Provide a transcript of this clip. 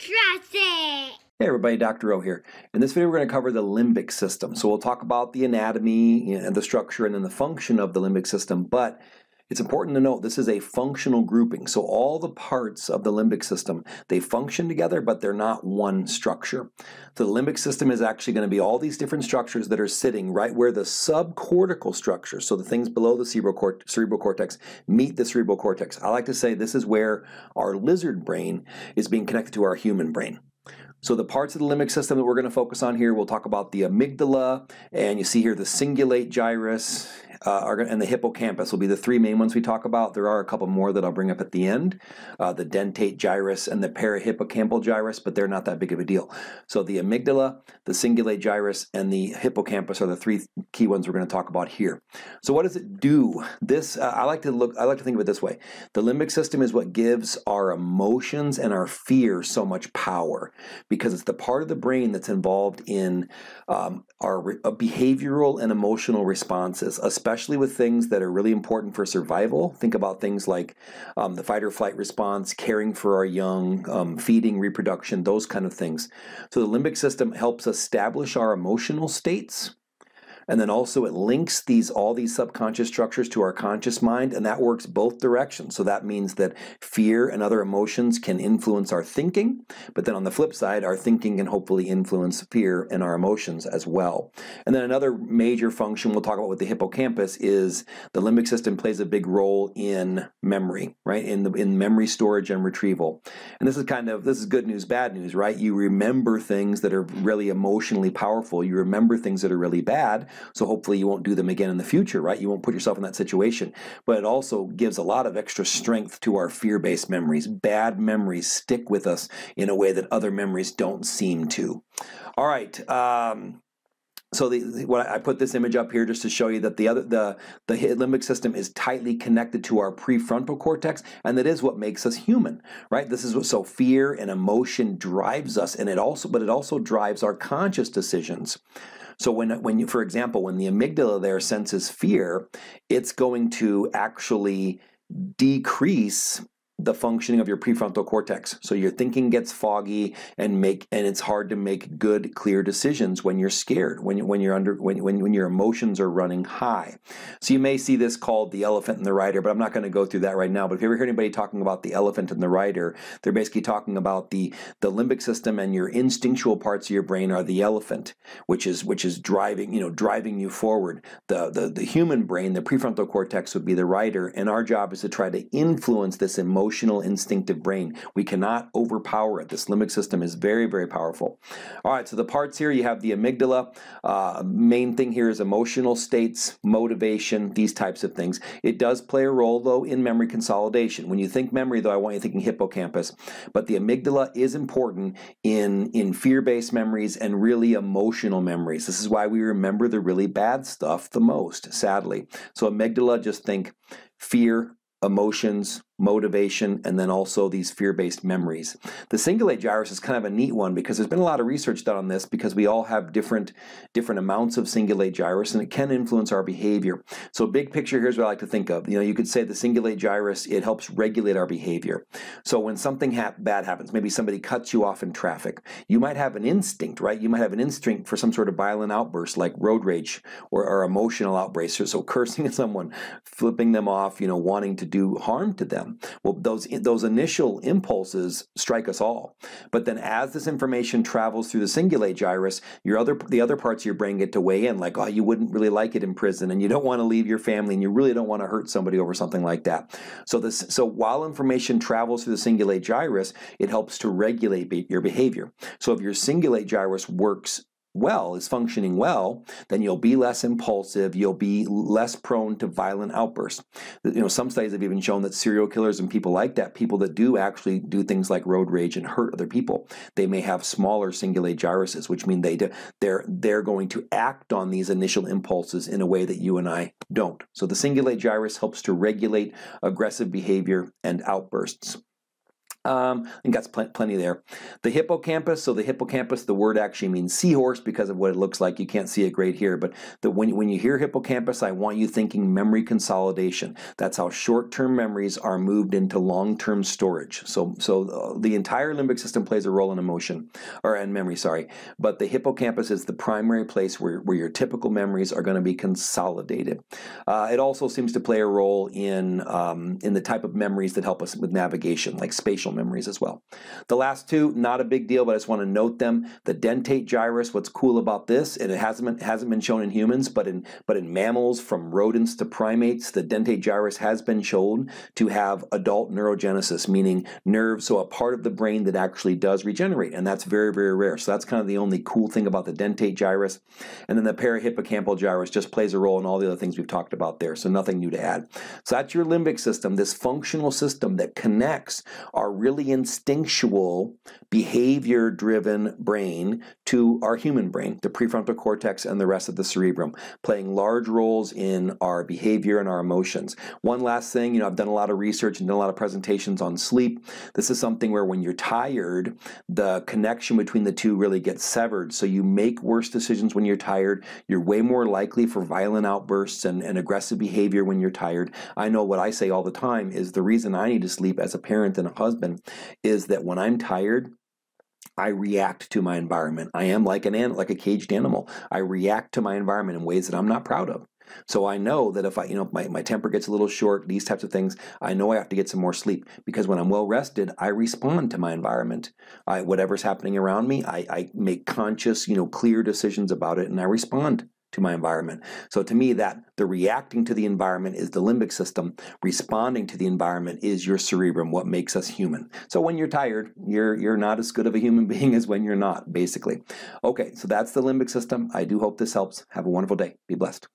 Trust it! Hey everybody, Dr. O here. In this video we're going to cover the limbic system. So we'll talk about the anatomy and the structure and then the function of the limbic system, but it's important to note this is a functional grouping. So all the parts of the limbic system, they function together, but they're not one structure. The limbic system is actually going to be all these different structures that are sitting right where the subcortical structure, so the things below the cerebral, cerebral cortex, meet the cerebral cortex. I like to say this is where our lizard brain is being connected to our human brain. So the parts of the limbic system that we're going to focus on here, we'll talk about the amygdala, and you see here the cingulate gyrus, uh, are, and the hippocampus will be the three main ones we talk about. There are a couple more that I'll bring up at the end, uh, the dentate gyrus and the parahippocampal gyrus, but they're not that big of a deal. So the amygdala, the cingulate gyrus, and the hippocampus are the three key ones we're going to talk about here. So what does it do? This uh, I like to look. I like to think of it this way: the limbic system is what gives our emotions and our fear so much power because it's the part of the brain that's involved in um, our uh, behavioral and emotional responses, especially especially with things that are really important for survival. Think about things like um, the fight or flight response, caring for our young, um, feeding, reproduction, those kind of things. So the limbic system helps establish our emotional states and then also it links these all these subconscious structures to our conscious mind, and that works both directions. So that means that fear and other emotions can influence our thinking, but then on the flip side, our thinking can hopefully influence fear and our emotions as well. And then another major function we'll talk about with the hippocampus is the limbic system plays a big role in memory, right? In the in memory storage and retrieval. And this is kind of this is good news, bad news, right? You remember things that are really emotionally powerful. You remember things that are really bad so hopefully you won't do them again in the future, right? You won't put yourself in that situation. But it also gives a lot of extra strength to our fear based memories. Bad memories stick with us in a way that other memories don't seem to. All right. Um, so the, what I put this image up here just to show you that the other the the limbic system is tightly connected to our prefrontal cortex, and that is what makes us human, right? This is what so fear and emotion drives us, and it also but it also drives our conscious decisions. So when when you, for example, when the amygdala there senses fear, it's going to actually decrease the functioning of your prefrontal cortex. So your thinking gets foggy and make and it's hard to make good clear decisions when you're scared, when you, when you're under when, when when your emotions are running high. So you may see this called the elephant and the rider, but I'm not going to go through that right now. But if you ever hear anybody talking about the elephant and the rider, they're basically talking about the the limbic system and your instinctual parts of your brain are the elephant, which is which is driving, you know, driving you forward. The the the human brain, the prefrontal cortex would be the rider, and our job is to try to influence this emotion emotional instinctive brain. We cannot overpower it. This limbic system is very, very powerful. All right, so the parts here you have the amygdala. Uh, main thing here is emotional states, motivation, these types of things. It does play a role, though, in memory consolidation. When you think memory, though, I want you thinking hippocampus. But the amygdala is important in, in fear based memories and really emotional memories. This is why we remember the really bad stuff the most, sadly. So, amygdala, just think fear, emotions, motivation, and then also these fear-based memories. The cingulate gyrus is kind of a neat one because there's been a lot of research done on this because we all have different different amounts of cingulate gyrus and it can influence our behavior. So big picture here's what I like to think of. You know, you could say the cingulate gyrus, it helps regulate our behavior. So when something ha bad happens, maybe somebody cuts you off in traffic, you might have an instinct, right? You might have an instinct for some sort of violent outburst like road rage or, or emotional outbursts. So cursing at someone, flipping them off, you know, wanting to do harm to them. Well, those those initial impulses strike us all, but then as this information travels through the cingulate gyrus, your other the other parts of your brain get to weigh in, like, oh, you wouldn't really like it in prison, and you don't want to leave your family, and you really don't want to hurt somebody over something like that. So this so while information travels through the cingulate gyrus, it helps to regulate be, your behavior. So if your cingulate gyrus works well, is functioning well, then you'll be less impulsive, you'll be less prone to violent outbursts. You know, some studies have even shown that serial killers and people like that, people that do actually do things like road rage and hurt other people, they may have smaller cingulate gyruses, which mean they do, they're they're going to act on these initial impulses in a way that you and I don't. So the cingulate gyrus helps to regulate aggressive behavior and outbursts. Um, and got pl- plenty there. The hippocampus. So the hippocampus, the word actually means seahorse because of what it looks like. You can't see it great here, but the, when when you hear hippocampus, I want you thinking memory consolidation. That's how short-term memories are moved into long-term storage. So so uh, the entire limbic system plays a role in emotion or in memory. Sorry, but the hippocampus is the primary place where where your typical memories are going to be consolidated. Uh, it also seems to play a role in um, in the type of memories that help us with navigation, like spatial memories as well. The last two, not a big deal, but I just want to note them. The dentate gyrus, what's cool about this, and it hasn't been, hasn't been shown in humans, but in but in mammals from rodents to primates, the dentate gyrus has been shown to have adult neurogenesis, meaning nerves, so a part of the brain that actually does regenerate, and that's very, very rare. So that's kind of the only cool thing about the dentate gyrus. And then the parahippocampal gyrus just plays a role in all the other things we've talked about there, so nothing new to add. So that's your limbic system, this functional system that connects our really instinctual, behavior driven brain to our human brain, the prefrontal cortex and the rest of the cerebrum, playing large roles in our behavior and our emotions. One last thing, you know, I've done a lot of research and done a lot of presentations on sleep. This is something where when you're tired, the connection between the two really gets severed. So you make worse decisions when you're tired. You're way more likely for violent outbursts and, and aggressive behavior when you're tired. I know what I say all the time is the reason I need to sleep as a parent and a husband is that when I'm tired, I react to my environment. I am like an an, like a caged animal. I react to my environment in ways that I'm not proud of. So I know that if I, you know, my, my temper gets a little short, these types of things, I know I have to get some more sleep because when I'm well rested, I respond to my environment. I, whatever's happening around me, I, I make conscious, you know, clear decisions about it and I respond to my environment. So to me that the reacting to the environment is the limbic system, responding to the environment is your cerebrum, what makes us human. So when you're tired, you're you're not as good of a human being as when you're not, basically. Okay, so that's the limbic system. I do hope this helps. Have a wonderful day. Be blessed.